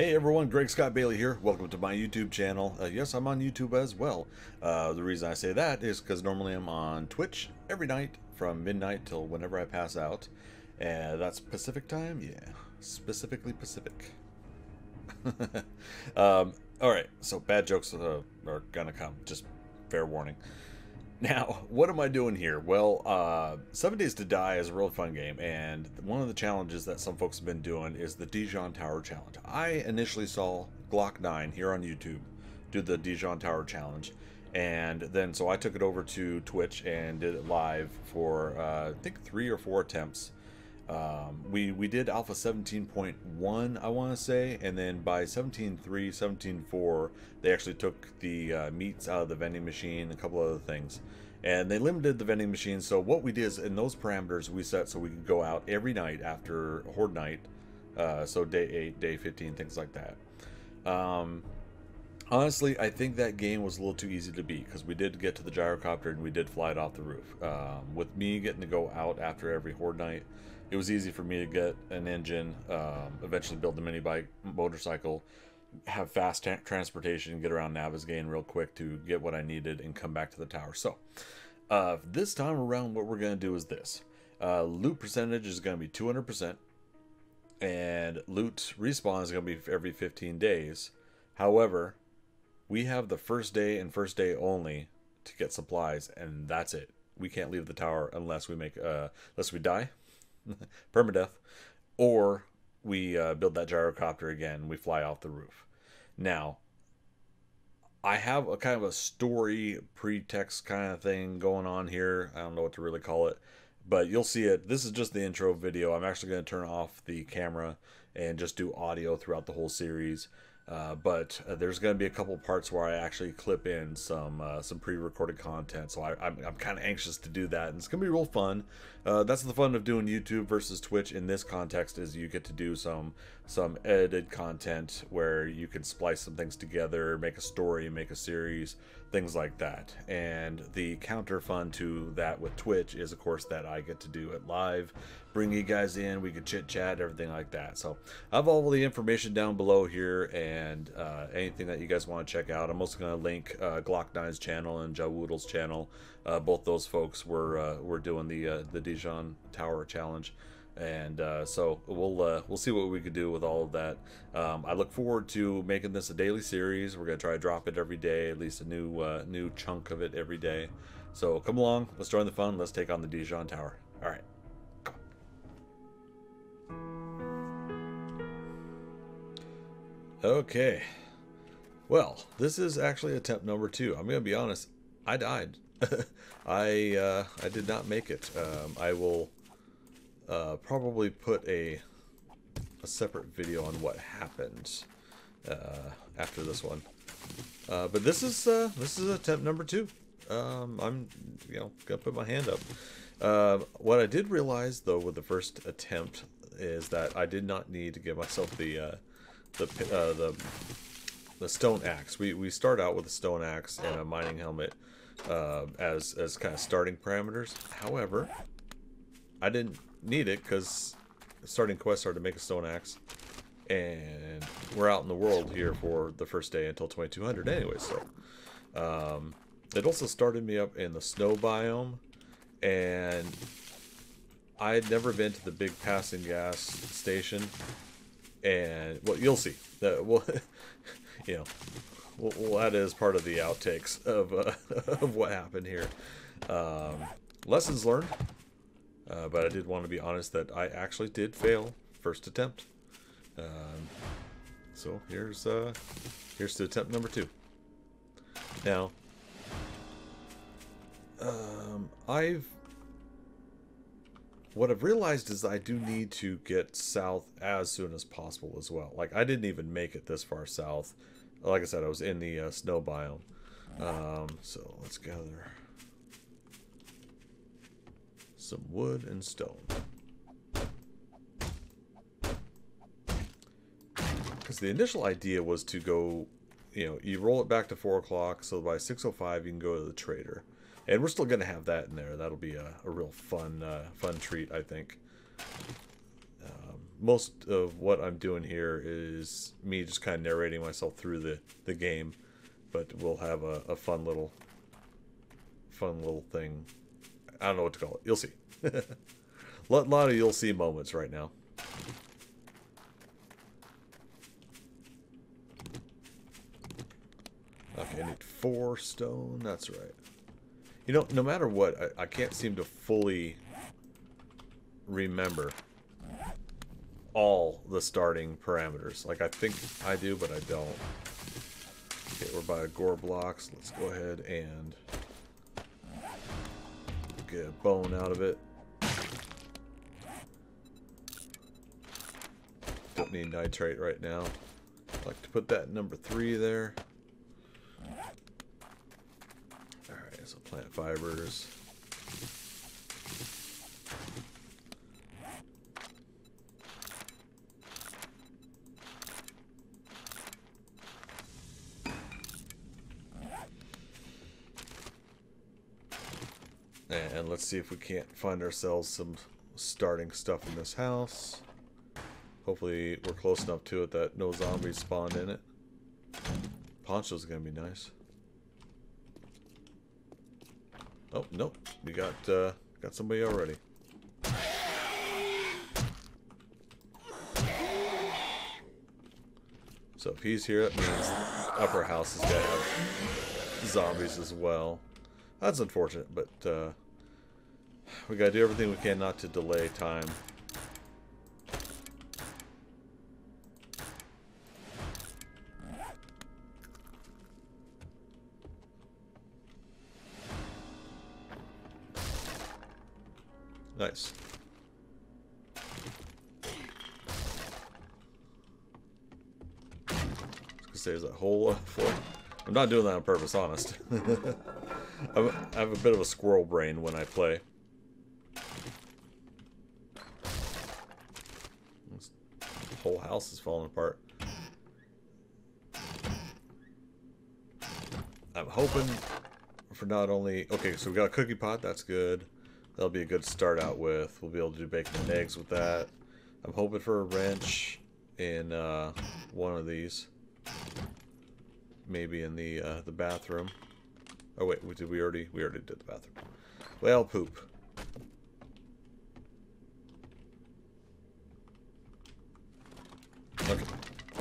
Hey everyone, Greg Scott Bailey here. Welcome to my YouTube channel. Uh, yes, I'm on YouTube as well. Uh, the reason I say that is because normally I'm on Twitch every night from midnight till whenever I pass out. And that's Pacific time? Yeah, specifically Pacific. um, Alright, so bad jokes uh, are gonna come. Just fair warning. Now, what am I doing here? Well, uh, Seven Days to Die is a real fun game, and one of the challenges that some folks have been doing is the Dishong Tower Challenge. I initially saw Glock9 here on YouTube do the Dishong Tower Challenge, and then so I took it over to Twitch and did it live for uh, I think three or four attempts. Um, we we did alpha 17.1 I want to say and then by 17.3 17.4 they actually took the uh, meats out of the vending machine a couple other things. And they limited the vending machine so what we did is in those parameters we set so we could go out every night after horde night uh, so day 8 day 15 things like that. Um, honestly I think that game was a little too easy to beat because we did get to the gyrocopter and we did fly it off the roof. Um, with me getting to go out after every horde night it was easy for me to get an engine, um, eventually build a mini bike, motorcycle, have fast tra transportation, get around Navezgane real quick to get what I needed and come back to the tower. So, uh, this time around, what we're going to do is this. Uh, loot percentage is going to be 200%, and loot respawn is going to be every 15 days. However, we have the first day and first day only to get supplies, and that's it. We can't leave the tower unless we make, uh, unless we die permadeath, or we uh, build that gyrocopter again. We fly off the roof. Now, I have a kind of a story pretext kind of thing going on here. I don't know what to really call it, but you'll see it. This is just the intro video. I'm actually going to turn off the camera and just do audio throughout the whole series. Uh, but uh, there's going to be a couple parts where I actually clip in some uh, some pre-recorded content, so I, I'm, I'm kind of anxious to do that, and it's going to be real fun. Uh, that's the fun of doing YouTube versus Twitch in this context is you get to do some some edited content where you can splice some things together, make a story, make a series, things like that. And the counter fun to that with Twitch is, of course, that I get to do it live, bring you guys in, we can chit chat, everything like that. So I have all the information down below here, and uh, anything that you guys want to check out. I'm also going to link uh, Glock9's channel and JaWoodle's channel. Uh, both those folks were uh, were doing the uh, the Dishong Tower Challenge and uh, so we'll uh, we'll see what we could do with all of that. Um, I look forward to making this a daily series. We're gonna try to drop it every day, at least a new uh, new chunk of it every day. So come along, let's join the fun. Let's take on the Dishong Tower. All right. Okay. Well, this is actually attempt number two. I'm gonna be honest. I died. I uh, I did not make it. Um, I will uh, probably put a a separate video on what happened uh, after this one. Uh, but this is uh, this is attempt number two. Um, I'm you know gonna put my hand up. Uh, what I did realize though with the first attempt is that I did not need to give myself the uh, the the the stone axe. We we start out with a stone axe and a mining helmet as as kind of starting parameters. However, I didn't need it because starting quest are to make a stone axe. And we're out in the world here for the first day until 2200 anyway so um, it also started me up in the snow biome. And I had never been to the big passing gas station. And well you'll see. That well you know well, well, that is part of the outtakes of, uh, of what happened here. Um, lessons learned uh, but I did want to be honest that I actually did fail first attempt. Um, so here's uh, here's to attempt number two. Now, um, I've what I've realized is I do need to get south as soon as possible as well. Like I didn't even make it this far south. Like I said, I was in the uh, snow biome. Um, so let's gather some wood and stone. Because the initial idea was to go, you know, you roll it back to 4 o'clock, so by 6.05 you can go to the trader. And we're still going to have that in there. That'll be a, a real fun, uh, fun treat, I think. Um, most of what I'm doing here is me just kind of narrating myself through the, the game. But we'll have a, a fun little fun little thing. I don't know what to call it. You'll see. A lot, of you'll see moments right now. Okay, I need four stone. That's right. You know, no matter what, I, I can't seem to fully remember all the starting parameters. Like, I think I do, but I don't. Okay, we're by a gore blocks. Let's go ahead and get a bone out of it. Don't need nitrate right now. I'd like to put that number three there. Alright, so plant fibers. And let's see if we can't find ourselves some starting stuff in this house. Hopefully we're close enough to it that no zombies spawn in it. Poncho's gonna be nice. Oh, nope. We got uh, got somebody already. So if he's here, that means upper house is gonna have zombies as well. That's unfortunate, but uh, we gotta do everything we can not to delay time. I'm not doing that on purpose, honest. I have a bit of a squirrel brain when I play. This whole house is falling apart. I'm hoping for not only... Okay, so we got a cookie pot. That's good. That'll be a good start out with. We'll be able to do bacon and eggs with that. I'm hoping for a wrench in uh, one of these. Maybe in the uh, the bathroom. Oh wait, did we already? We already did the bathroom. Well, poop. Okay,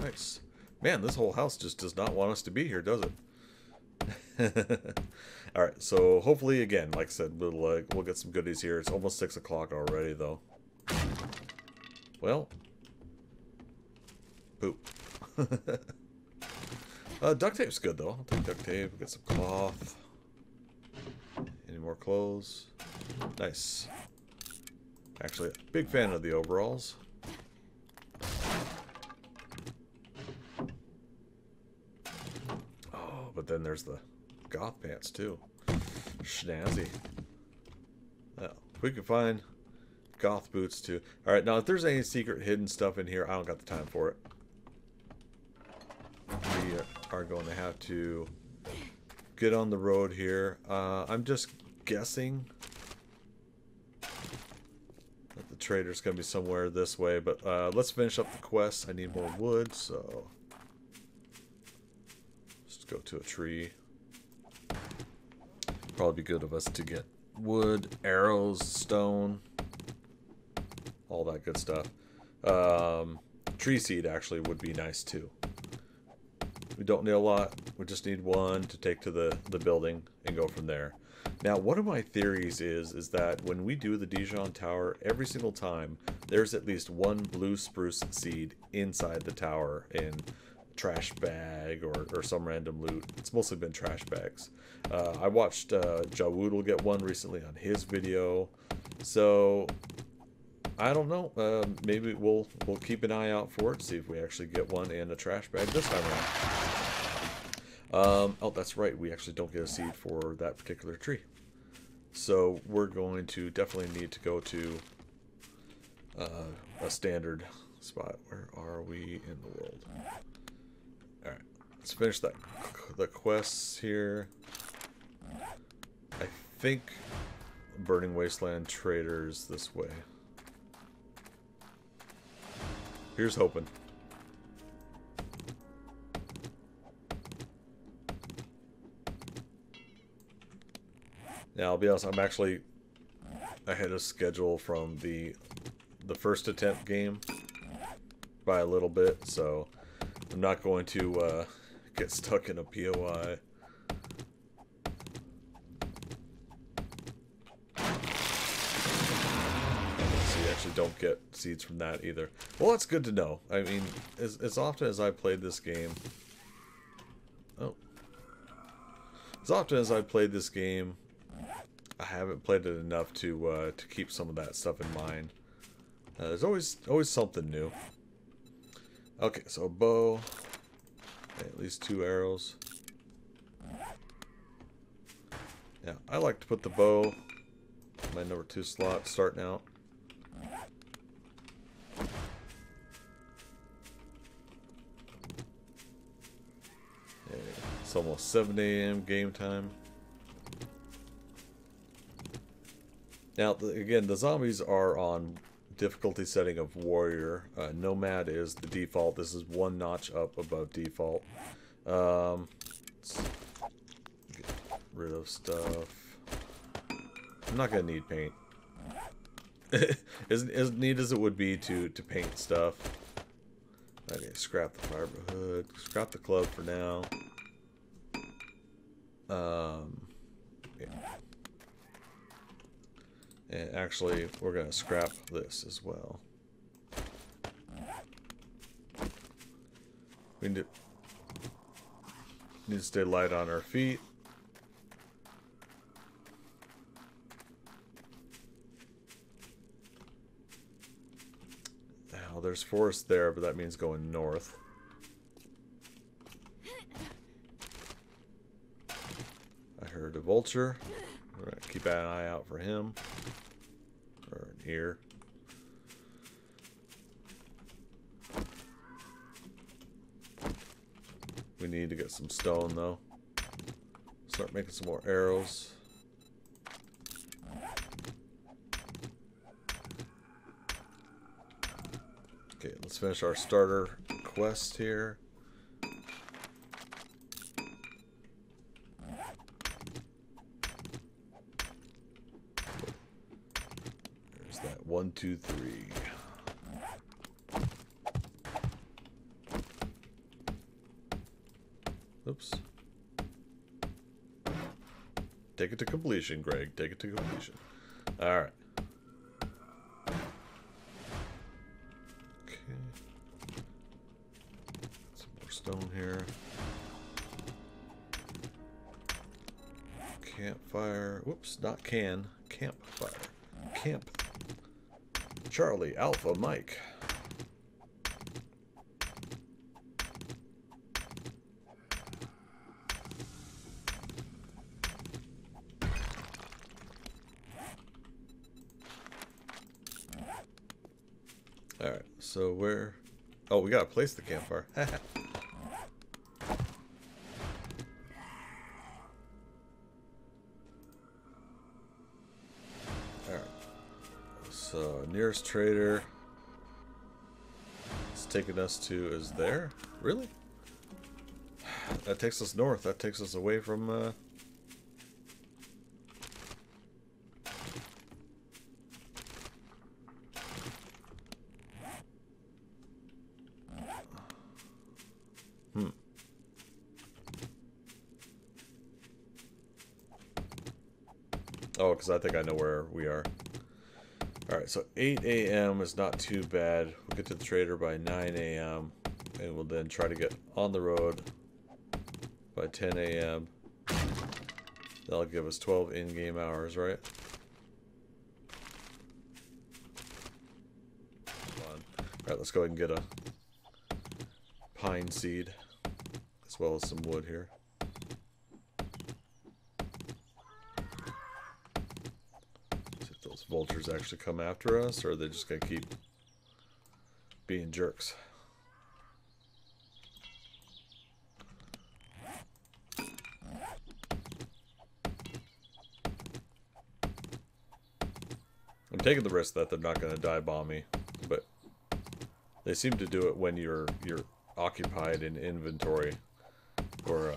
nice. Man, this whole house just does not want us to be here, does it? Alright, so hopefully, again, like I said, we'll, uh, we'll get some goodies here. It's almost 6 o'clock already, though. Well. Poop. uh, duct tape's good, though. I'll take duct tape, get some cloth. Any more clothes? Nice. Actually, big fan of the overalls. Oh, but then there's the goth pants too. Schnazzy. Well, we can find goth boots too. Alright, now if there's any secret hidden stuff in here, I don't got the time for it. Are going to have to get on the road here. Uh, I'm just guessing that the trader's going to be somewhere this way, but uh, let's finish up the quest. I need more wood, so let's go to a tree. Probably be good of us to get wood, arrows, stone, all that good stuff. Um, tree seed actually would be nice too. We don't need a lot. We just need one to take to the, the building and go from there. Now, one of my theories is is that when we do the Dishong Tower, every single time, there's at least one blue spruce seed inside the tower in trash bag or, or some random loot. It's mostly been trash bags. Uh, I watched uh, JaWoodle get one recently on his video. So, I don't know. Uh, maybe we'll we'll keep an eye out for it, see if we actually get one in a trash bag this time around. Um, oh, that's right. We actually don't get a seed for that particular tree. So we're going to definitely need to go to uh, a standard spot. Where are we in the world? Alright, let's finish that the quests here. I think Burning Wasteland Traders this way. Here's hoping. Now, I'll be honest, I'm actually ahead of schedule from the the first attempt game by a little bit, so I'm not going to uh, get stuck in a POI. So you actually don't get seeds from that either. Well, that's good to know. I mean, as, as often as I played this game... Oh. As often as I played this game, I haven't played it enough to uh, to keep some of that stuff in mind. Uh, there's always always something new. Okay, so bow, at least two arrows. Yeah, I like to put the bow my number two slot starting out. It's almost 7 a.m. game time. Now, the, again, the zombies are on difficulty setting of warrior. Uh, nomad is the default. This is one notch up above default. Um, get rid of stuff. I'm not gonna need paint. as, as neat as it would be to to paint stuff. Okay, scrap the fiber hood. Scrap the club for now. Um, yeah. And actually, we're going to scrap this as well. We need to, need to stay light on our feet. Now, there's forest there, but that means going north. I heard a vulture. We're gonna keep an eye out for him. Here. We need to get some stone though. Start making some more arrows. Okay, let's finish our starter quest here. One, two, three. Oops. Take it to completion, Greg. Take it to completion. Alright. Okay. Some more stone here. Campfire. Whoops, not can. Campfire. Camp Charlie Alpha Mike. Alright, so where... Oh, we gotta place the campfire. nearest trader it's taking us to is there? Really? That takes us north. That takes us away from uh Hmm. Oh, because I think I know where we are. Alright, so 8 a.m. is not too bad. We'll get to the trader by 9 a.m. And we'll then try to get on the road by 10 a.m. That'll give us 12 in-game hours, right? Alright, let's go ahead and get a pine seed as well as some wood here. Vultures actually come after us, or are they just going to keep being jerks? I'm taking the risk that they're not going to die bomb me, but They seem to do it when you're you're occupied in inventory or uh,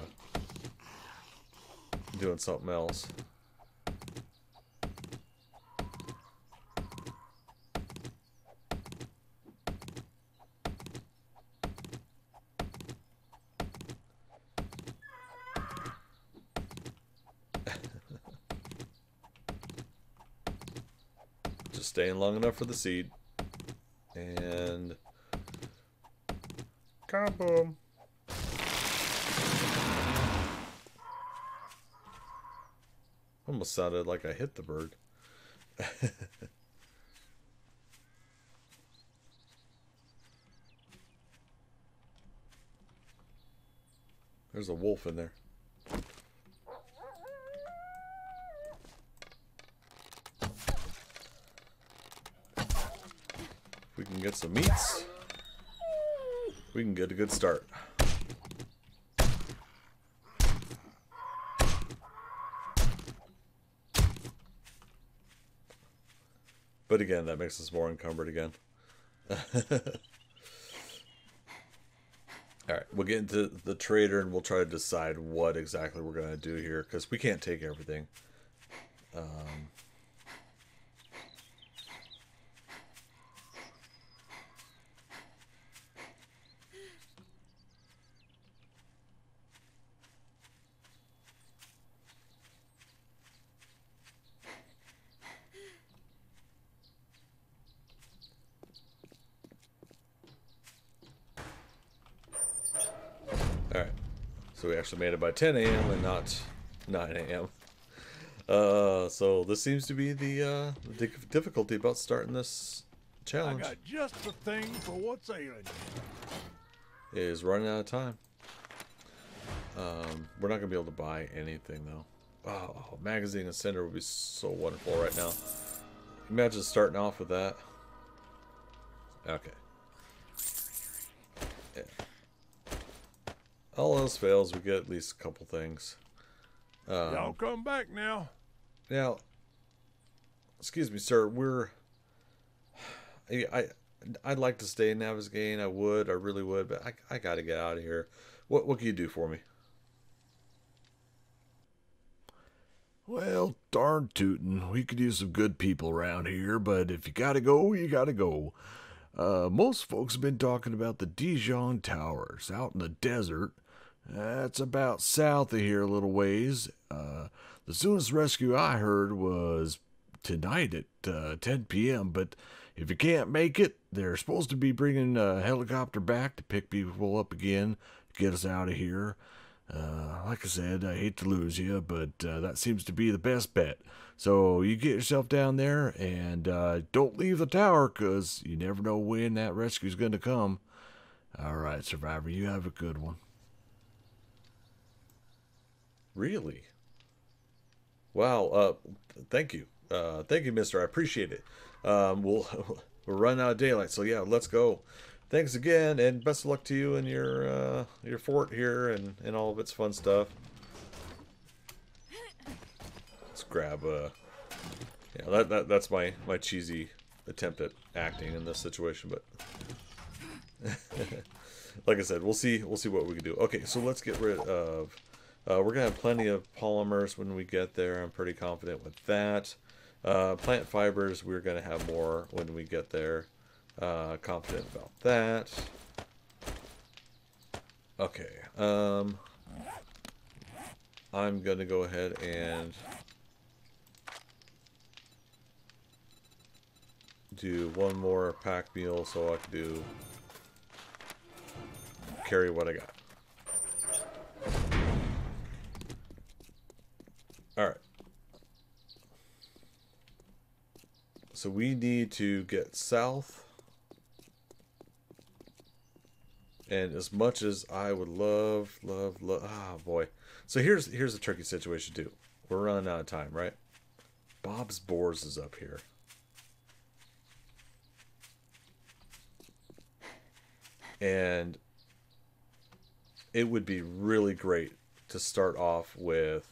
doing something else. Just staying long enough for the seed. And kaboom. Almost sounded like I hit the bird. There's a wolf in there. Can get some meats, we can get a good start. But again, that makes us more encumbered again. Alright, we'll get into the trader and we'll try to decide what exactly we're going to do here because we can't take everything. Um, Alright. So we actually made it by 10 a.m. and not 9 a.m. Uh, so this seems to be the, uh, the difficulty about starting this I challenge. got just the thing for what's ailing. Is running out of time. Um, we're not gonna be able to buy anything though. Oh, magazine and center would be so wonderful right now. Imagine starting off with that. Okay. All else fails, we get at least a couple things. Um, Y'all come back now. now, excuse me, sir. We're. I, I I'd like to stay in Navezgane. I would. I really would. But I, I got to get out of here. What What can you do for me? Well, darn tootin', we could use some good people around here, but if you gotta go, you gotta go. Uh, most folks have been talking about the Dishong Towers out in the desert. That's about south of here a little ways. Uh, the soonest rescue I heard was tonight at uh, 10 p.m., but if you can't make it, they're supposed to be bringing a helicopter back to pick people up again, get us out of here. Uh, like I said, I hate to lose you, but uh, that seems to be the best bet. So you get yourself down there and uh, don't leave the tower because you never know when that rescue's going to come. All right, Survivor, you have a good one. Really? Wow. Uh, thank you. Uh, thank you, Mister. I appreciate it. Um, we'll we're running out of daylight, so yeah, let's go. Thanks again, and best of luck to you and your uh, your fort here and and all of its fun stuff. Let's grab uh yeah that, that that's my my cheesy attempt at acting in this situation, but like I said, we'll see we'll see what we can do. Okay, so let's get rid of. Uh, we're gonna have plenty of polymers when we get there. I'm pretty confident with that. Uh, plant fibers, we're gonna have more when we get there. Uh, confident about that. Okay. Um, I'm gonna go ahead and do one more pack meal so I can do carry what I got. So we need to get south. And as much as I would love, love, love, ah, boy. So here's here's the tricky situation too. We're running out of time, right? Bob's Boars is up here. And it would be really great to start off with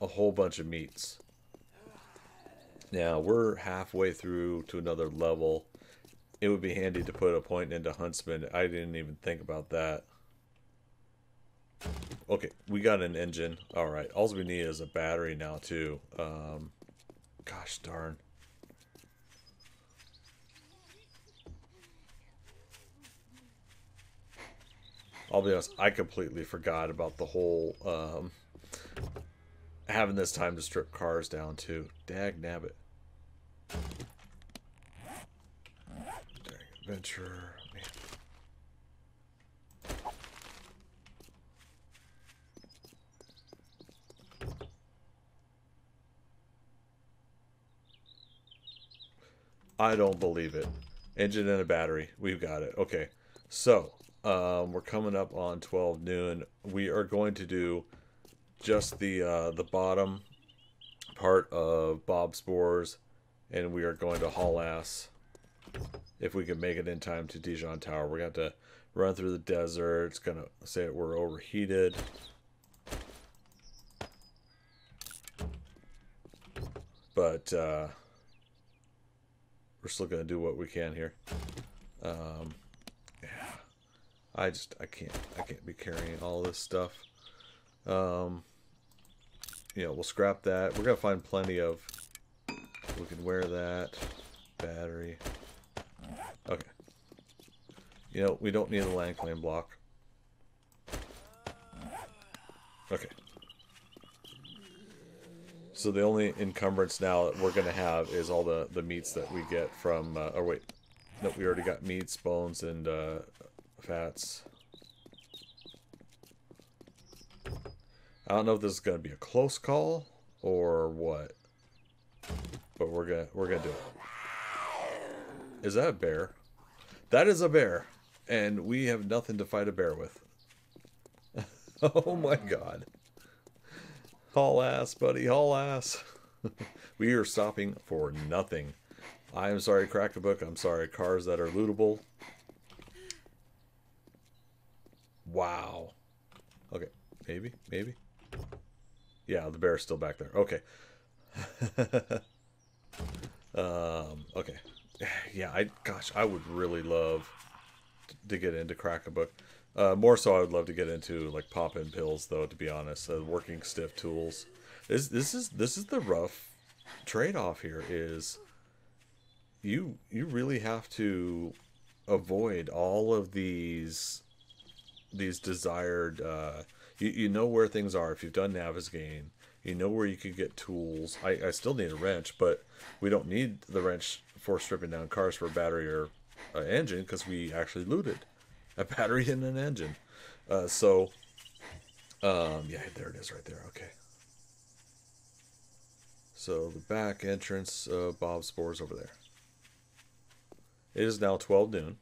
a whole bunch of meats. Now we're halfway through to another level. it would be handy to put a point into Huntsman. I didn't even think about that. Okay, we got an engine. All right, all we need is a battery now too. Um, gosh darn. I'll be honest, I completely forgot about the whole um, having this time to strip cars down too. Dag nabbit. Adventure. Man. I don't believe it. Engine and a battery. We've got it. Okay. So, um, we're coming up on 12 noon. We are going to do just the uh, the bottom part of Bob's Boars, and we are going to haul ass if we can make it in time to Dishong Tower. We're going to to run through the desert. It's going to say we're overheated. But uh, we're still going to do what we can here. Um, yeah. I just I can't I can't be carrying all this stuff. Um, you know, we'll scrap that. We're gonna find plenty of. We can wear that battery. Okay. You know, we don't need a land claim block. Okay. So the only encumbrance now that we're gonna have is all the the meats that we get from. Uh, oh wait, no, we already got meats, bones, and uh, fats. I don't know if this is gonna be a close call or what, but we're gonna we're gonna do it. Is that a bear? That is a bear, and we have nothing to fight a bear with. oh my god! Haul ass, buddy, haul ass. we are stopping for nothing. I am sorry, crack the book. I'm sorry, cars that are lootable. Wow. Okay, maybe, maybe. Yeah, the bear's still back there. Okay. um, okay. Yeah, I gosh, I would really love to get into crack a book. Uh, more so, I would love to get into like pop-in pills, though. To be honest, uh, working stiff tools. This this is this is the rough trade-off here. Is you you really have to avoid all of these these desired uh, you, you know where things are. If you've done Navezgane you know where you could get tools. I, I still need a wrench but we don't need the wrench for stripping down cars for battery or uh, engine because we actually looted a battery and an engine. Uh, so um, yeah there it is right there. Okay. So the back entrance of Bob's Boars over there. It is now 12 noon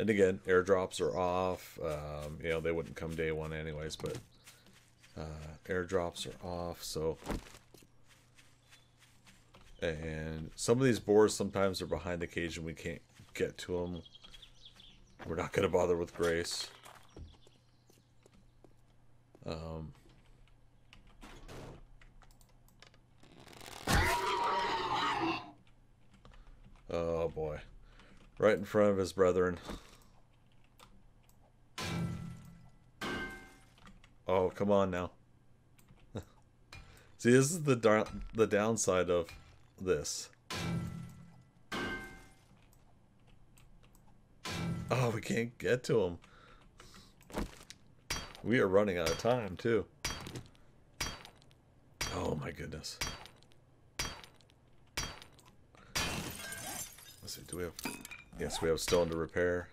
and again, airdrops are off. Um, you know, they wouldn't come day one anyways, but uh, airdrops are off. So, and some of these boars sometimes are behind the cage and we can't get to them. We're not going to bother with Grace. Um, oh boy. Right in front of his brethren. Oh, come on now. See, this is the the downside of this. Oh, we can't get to him. We are running out of time, too. Oh, my goodness. Let's see, do we have... Yes, we have stone to repair.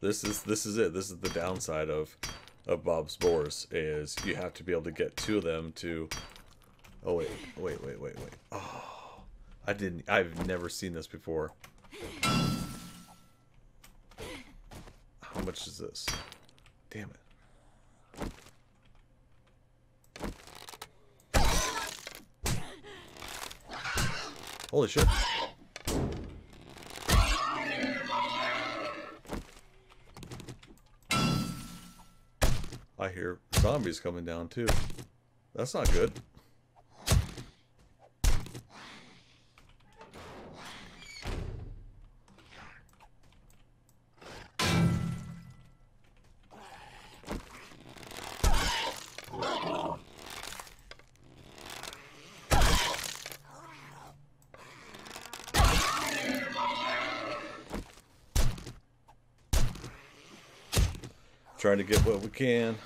This is this is it. This is the downside of of Bob's Boars is you have to be able to get to them to Oh wait, wait, wait, wait, wait. Oh I didn't I've never seen this before. How much is this? Damn it. Holy shit. I hear zombies coming down too. That's not good. Trying to get what we can.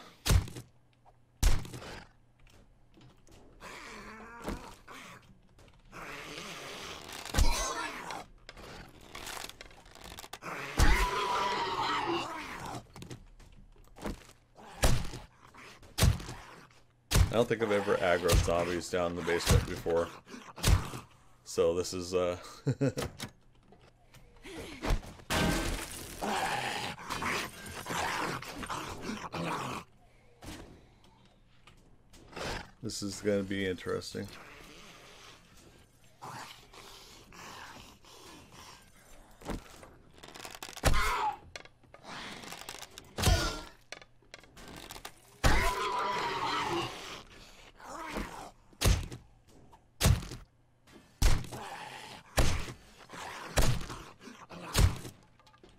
I don't think I've ever aggroed zombies down in the basement before. So this is, uh... this is going to be interesting.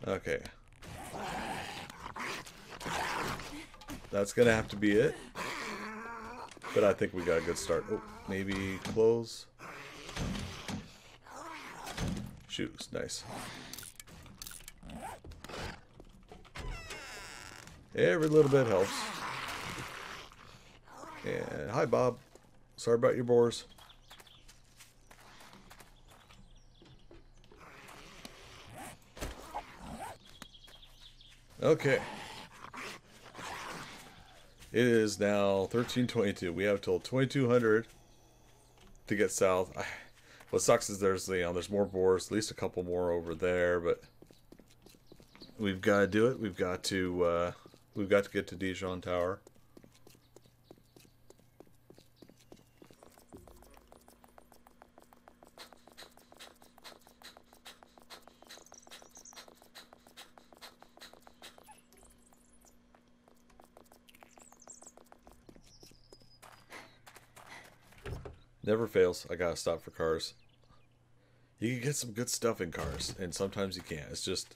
Okay. That's gonna have to be it. But I think we got a good start. Oh, maybe close. Shoes, nice. Every little bit helps. And hi, Bob. Sorry about your boars. Okay. It is now 1322. We have till 2200 to get south. What sucks is there's you know there's more boars, at least a couple more over there, but we've got to do it. We've got to uh, we've got to get to Dishong Tower. Never fails. I gotta stop for cars. You can get some good stuff in cars, and sometimes you can't. It's just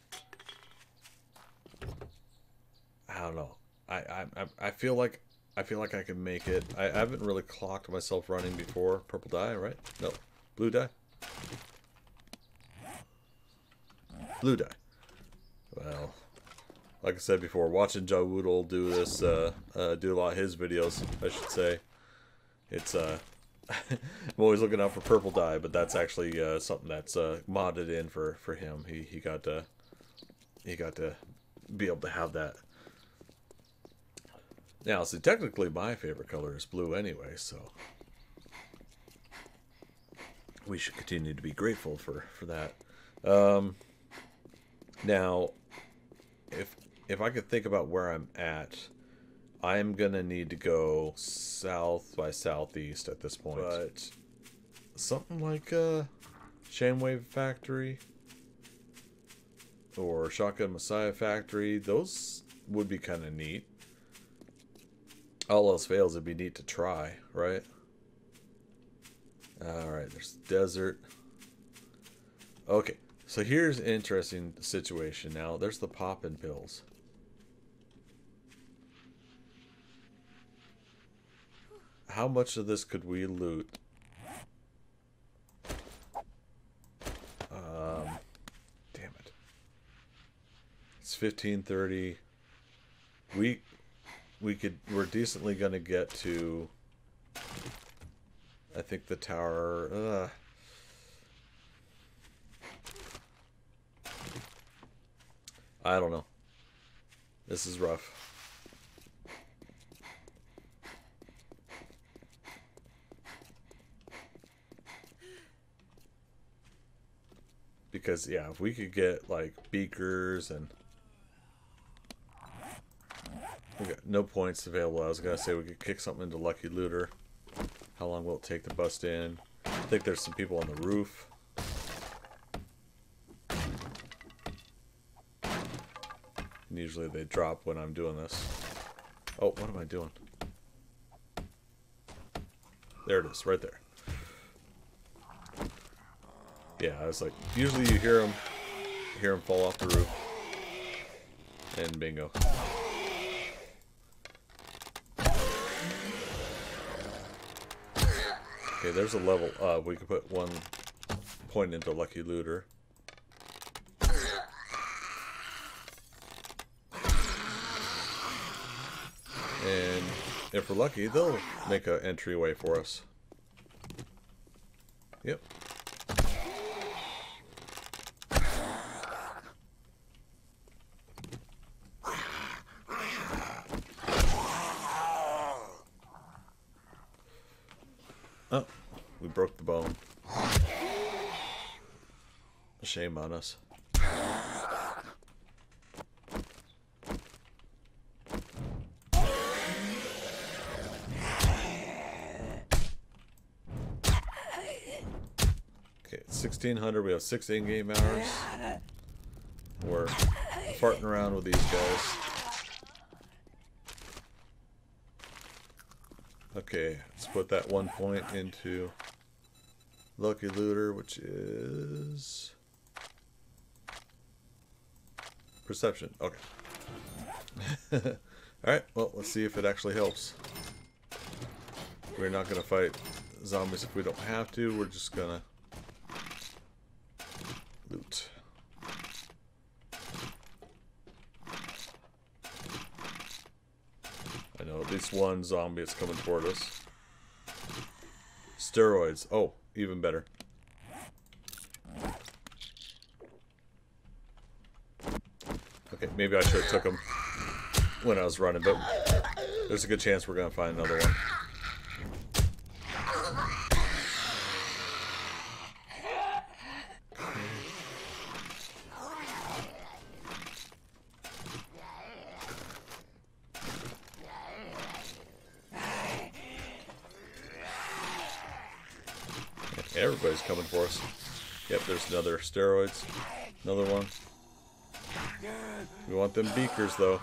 I don't know. I I I feel like I feel like I can make it. I, haven't really clocked myself running before. Purple die, right? No, blue die. Blue die. Well, like I said before, watching JaWoodle do this, uh, uh, do a lot of his videos, I should say. It's uh I'm always looking out for purple dye, but that's actually uh, something that's uh, modded in for for him. He he got to he got to be able to have that. Now, see, technically, my favorite color is blue anyway, so we should continue to be grateful for for that. Um, now, if if I could think about where I'm at I'm gonna need to go south by southeast at this point. But something like uh Shamway Factory or Shotgun Messiah Factory, those would be kind of neat. All else fails, it'd be neat to try, right? Alright, there's desert. Okay, so here's an interesting situation now. There's the poppin' pills. How much of this could we loot? Um, damn it. It's 1530. We, we could, we're decently going to get to, I think the tower, uh, I don't know. This is rough. Because, yeah, if we could get, like, beakers and... We got no points available. I was going to say we could kick something into Lucky Looter. How long will it take to bust in? I think there's some people on the roof. And usually they drop when I'm doing this. Oh, what am I doing? There it is, right there. Yeah, I was like, usually you hear them, hear them fall off the roof, and bingo. Okay, there's a level up. We could put one point into Lucky Looter. And if we're lucky, they'll make an entryway for us. Yep. Oh, we broke the bone. Shame us. Okay, 1600. We have six in-game hours. We're farting around with these guys. Okay, let's put that one point into Lucky Looter, which is perception. Okay. Alright, well, let's see if it actually helps. We're not going to fight zombies if we don't have to. We're just going to loot. I know at least one zombie is coming toward us. Steroids. Oh, even better. Okay, maybe I should have took them when I was running, but there's a good chance we're going to find another one. Everybody's coming for us. Yep, there's another steroids. Another one. We want them beakers, though.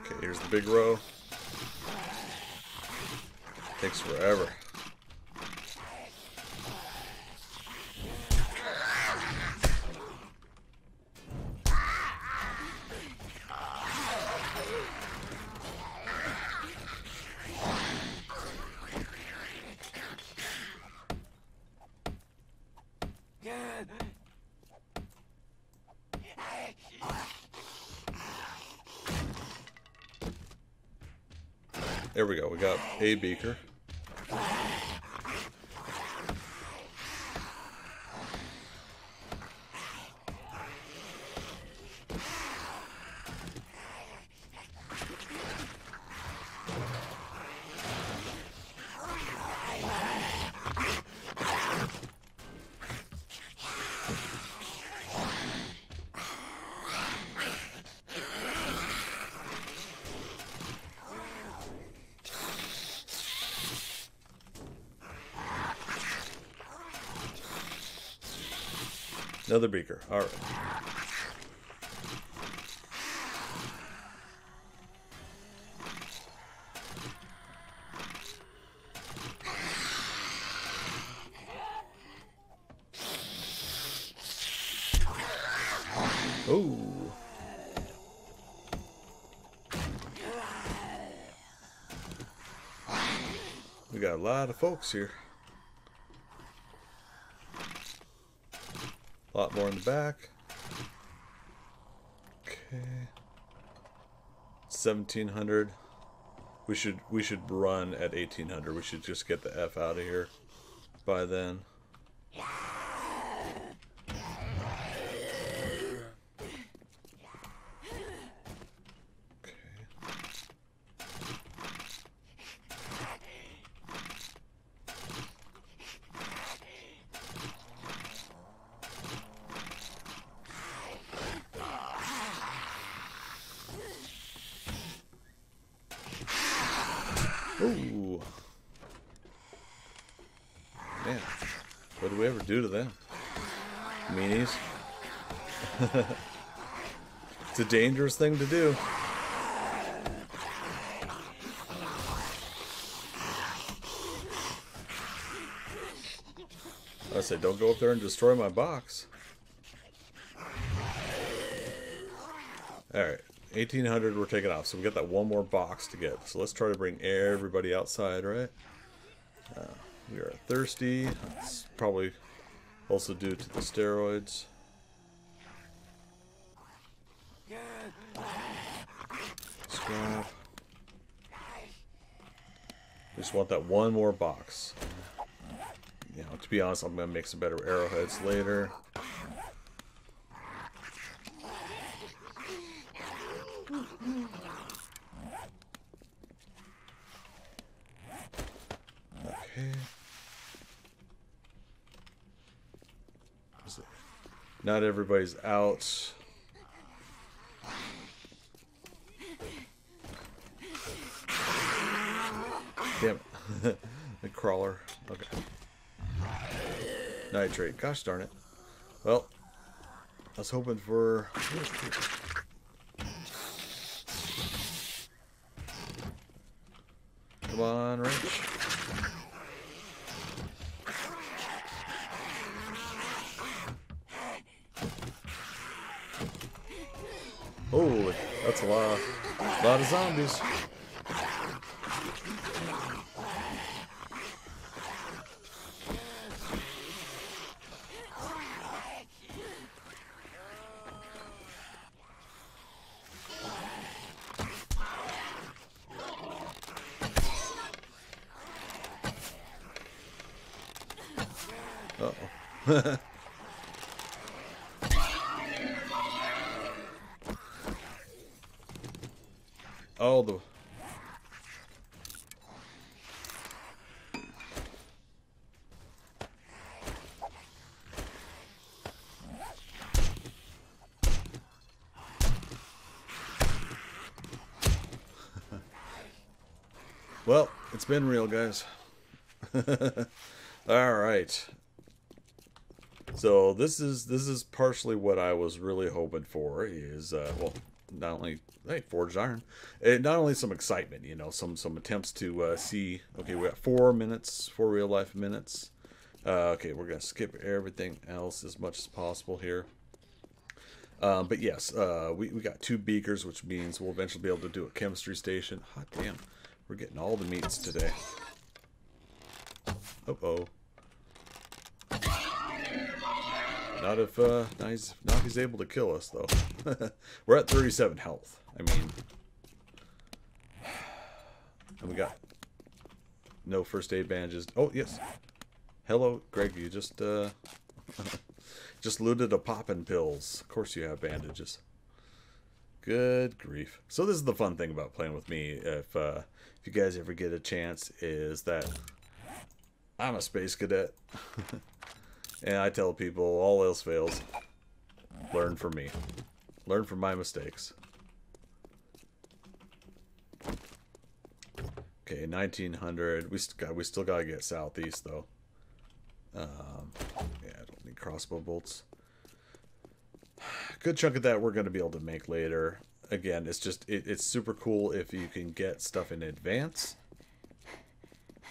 Okay, here's the big row. Takes forever. There a beaker. Another beaker. All right. We got a lot of folks here. A lot more in the back. Okay. 1700. We should we should run at 1800. We should just get the F out of here by then. Okay. Ooh. Man, what do we ever do to them? Meanies? It's a dangerous thing to do. I said, don't go up there and destroy my box. Alright, 1800 we're taking off. So we got that one more box to get. So let's try to bring everybody outside, right? Uh, we are thirsty. That's probably also due to the steroids. We just want that one more box. You know, to be honest, I'm going to make some better arrowheads later. Okay. Not everybody's out. Damn it. the crawler. Okay. Nitrate. Gosh darn it. Well, I was hoping for... Come on, wrench. Holy, that's a lot, a lot of zombies. Uh-oh. oh, the... been real, guys. All right. So this is this is partially what I was really hoping for is uh, well not only hey forged iron, and not only some excitement you know some some attempts to uh, see okay we got four minutes four real life minutes uh, okay we're gonna skip everything else as much as possible here. Um, but yes, uh, we, we got two beakers, which means we'll eventually be able to do a chemistry station. Hot damn, we're getting all the meats today. Uh oh. Not if uh, not he's, not he's able to kill us though. We're at 37 health. I mean, and we got no first aid bandages. Oh yes, hello, Greg. You just uh, just looted a poppin' pills. Of course you have bandages. Good grief. So this is the fun thing about playing with me. If uh, if you guys ever get a chance, is that I'm a space cadet. And I tell people, all else fails, learn from me. Learn from my mistakes. Okay, 1900. We st got, we still gotta get southeast though. Um, yeah, I don't need crossbow bolts. Good chunk of that we're gonna be able to make later. Again, it's just it, it's super cool if you can get stuff in advance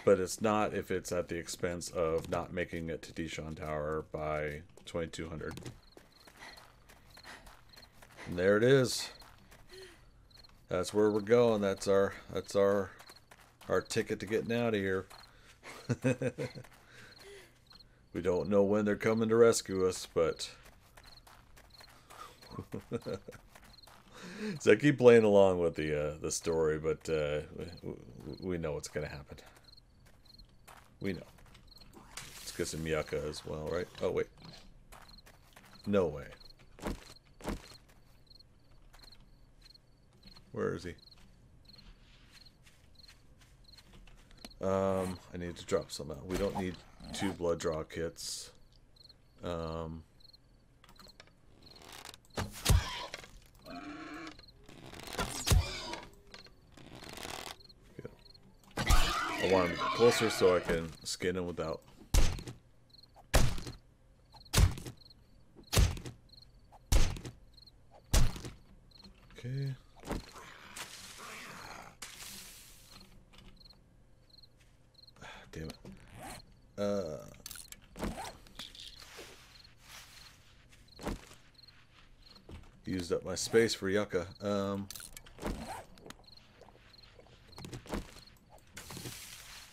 but it's not if it's at the expense of not making it to Dishong Tower by 2200. And there it is. That's where we're going. That's our that's our our ticket to getting out of here. we don't know when they're coming to rescue us, but so I keep playing along with the uh, the story, but uh, we know what's going to happen. We know. Let's get some yucca as well, right? Oh, wait. No way. Where is he? Um, I need to drop some out. We don't need two blood draw kits. Um... I want him closer so I can skin him without. Okay. Damn it. Uh. Used up my space for yucca. Um.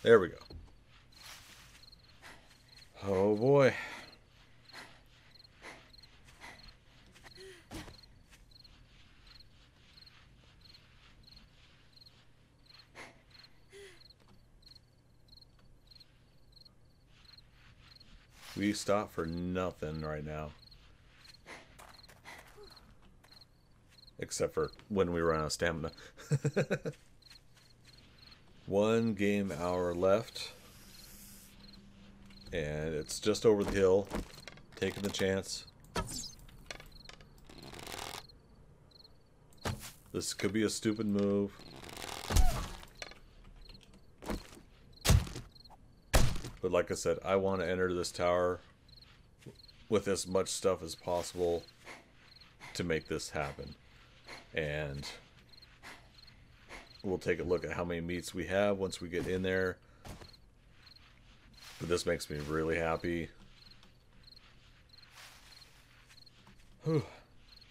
There we go. Oh boy. We stop for nothing right now. Except for when we run out of stamina. One game hour left. And it's just over the hill. Taking the chance. This could be a stupid move. But like I said, I want to enter this tower with as much stuff as possible to make this happen. And we'll take a look at how many meats we have once we get in there. But this makes me really happy. Whew.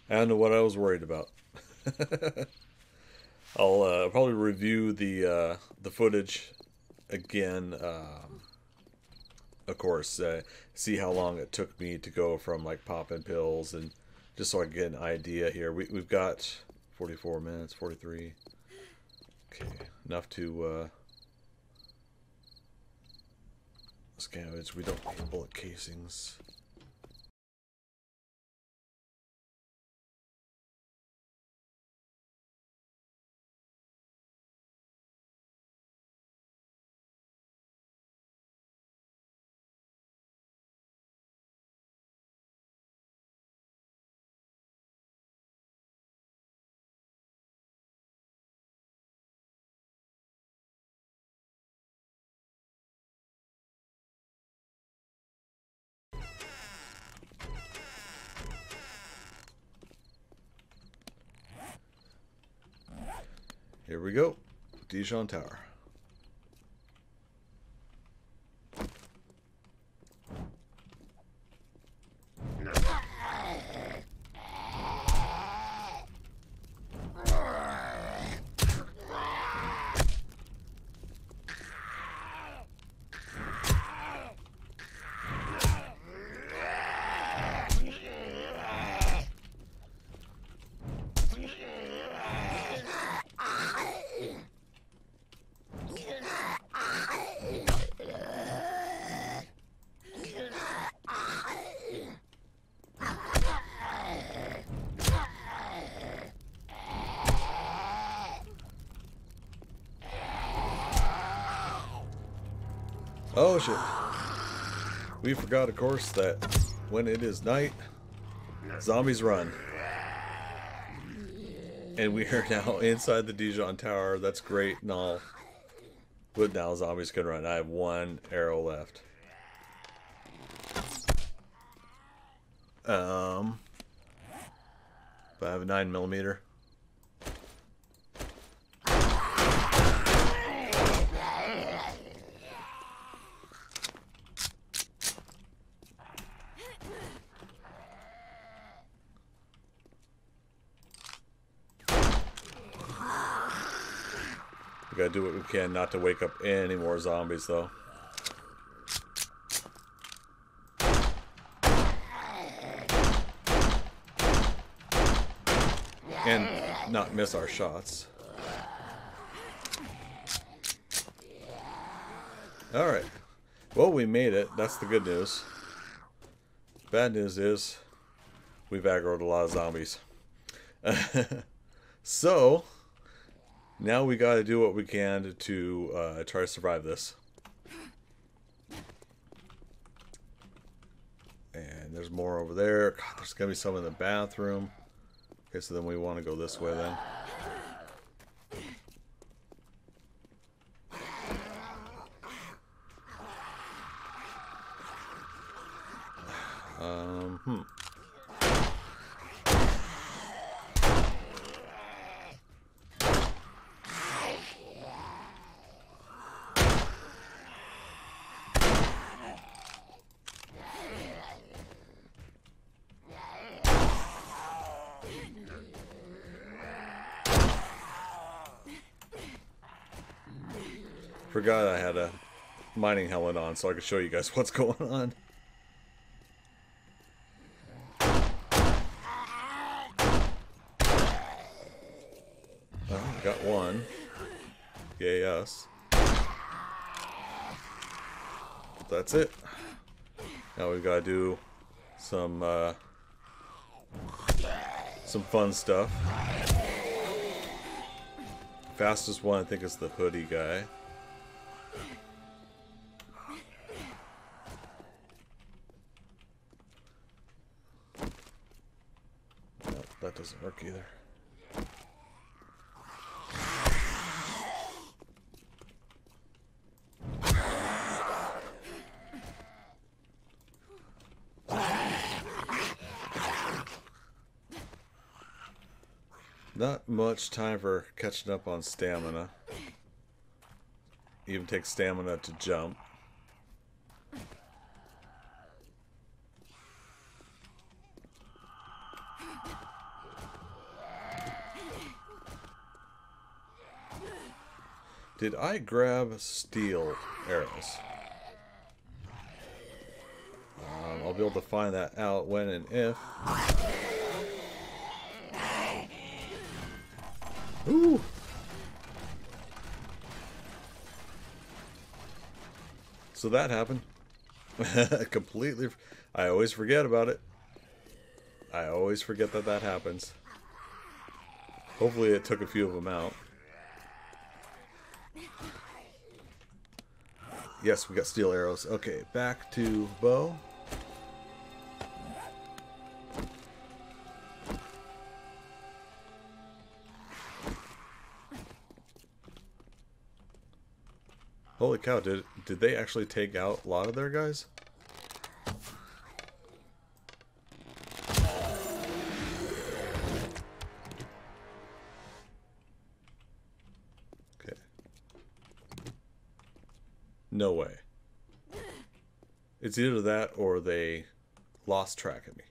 I don't know what I was worried about. I'll uh, probably review the uh, the footage again. Um, of course, uh, see how long it took me to go from like popping pills and just so I get an idea here. We, we've got 44 minutes, 43. Okay, enough to uh, scavenge. We don't need bullet casings. Here we go. Dishong Tower. Oh shit. We forgot, of course, that when it is night, zombies run. And we are now inside the Dishong Tower. That's great and all. But now zombies can run. I have one arrow left. Um, but I have a 9 millimeter. Gotta do what we can not to wake up any more zombies, though. And not miss our shots. Alright. Well, we made it. That's the good news. Bad news is we've aggroed a lot of zombies. so, now we got to do what we can to uh, try to survive this. And there's more over there. God, there's going to be some in the bathroom. Okay, so then we want to go this way then. Um, hmm. Forgot I had a mining helmet on so I could show you guys what's going on. Oh, got one. Yay us. That's it. Now we've got to do some uh, some fun stuff. Fastest one I think is the hoodie guy. Doesn't work either. Not much time for catching up on stamina. Even takes stamina to jump. Did I grab steel arrows? Um, I'll be able to find that out when and if. Ooh. So that happened. Completely. I always forget about it. I always forget that that happens. Hopefully it took a few of them out. Yes, we got steel arrows. Okay, back to bow. Holy cow, did did they actually take out a lot of their guys? It's either that or they lost track of me.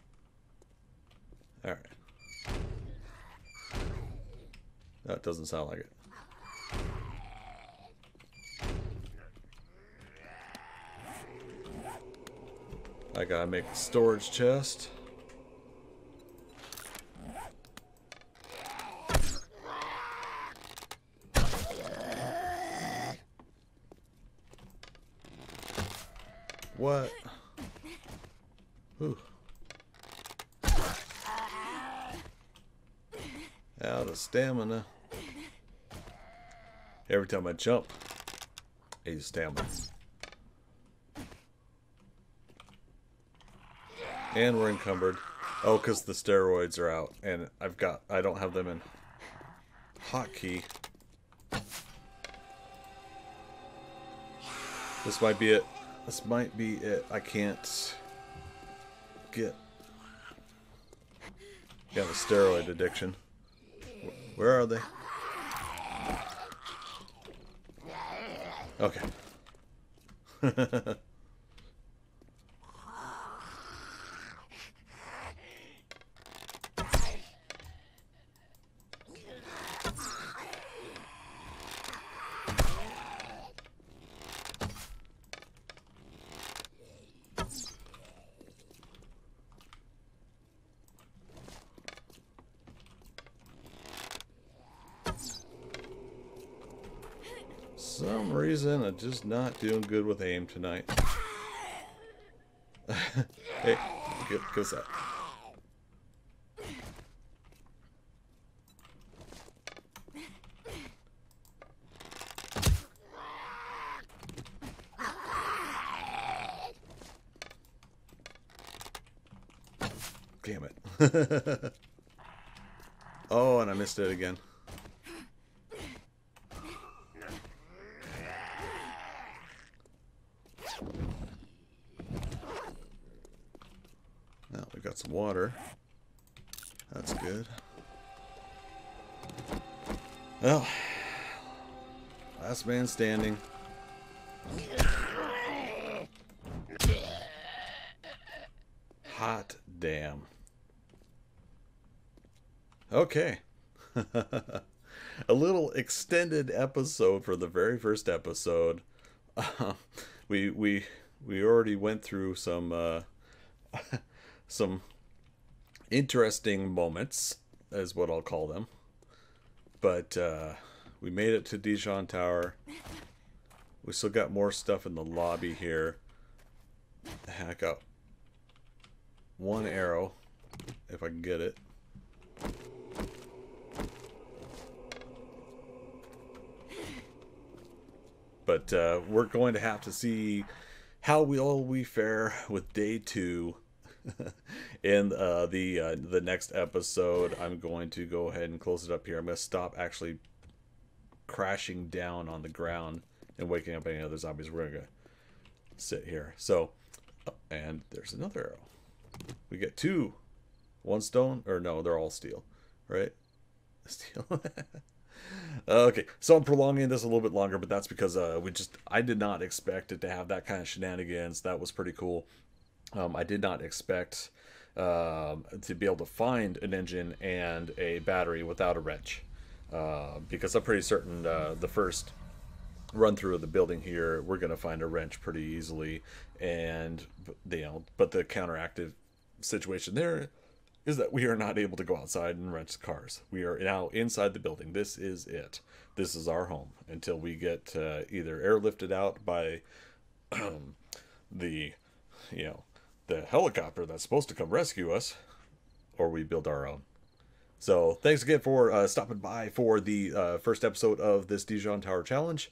Alright. That doesn't sound like it. I gotta make a storage chest. What? Ooh. Out of stamina. Every time I jump, I use stamina. And we're encumbered. Oh, because the steroids are out. And I've got... I don't have them in hotkey. This might be it. This might be it. I can't get... Got a steroid addiction. Where are they? Okay. some reason I'm just not doing good with aim tonight. hey, get goes that. Damn it. oh, and I missed it again. Standing. Hot damn. Okay. a little extended episode for the very first episode. Uh, we we we already went through some uh, some interesting moments, is what I'll call them. But uh, we made it to Dishong Tower. We still got more stuff in the lobby here. Hack up one arrow, if I can get it. But uh, we're going to have to see how will we fare with day two in uh, the uh, the next episode. I'm going to go ahead and close it up here. I'm going to stop actually crashing down on the ground and waking up any other zombies. We're to sit here. So, and there's another arrow. We get two. One stone, or no, they're all steel, right? Steel. okay, so I'm prolonging this a little bit longer, but that's because uh, we just I did not expect it to have that kind of shenanigans. That was pretty cool. Um, I did not expect um, to be able to find an engine and a battery without a wrench, uh, because I'm pretty certain uh, the first run through of the building here we're going to find a wrench pretty easily, and you know, but the counteractive situation there is that we are not able to go outside and rent cars. We are now inside the building. This is it. This is our home until we get uh, either airlifted out by um, the, you know, the helicopter that's supposed to come rescue us, or we build our own. So thanks again for uh, stopping by for the uh, first episode of this Dishong Tower Challenge.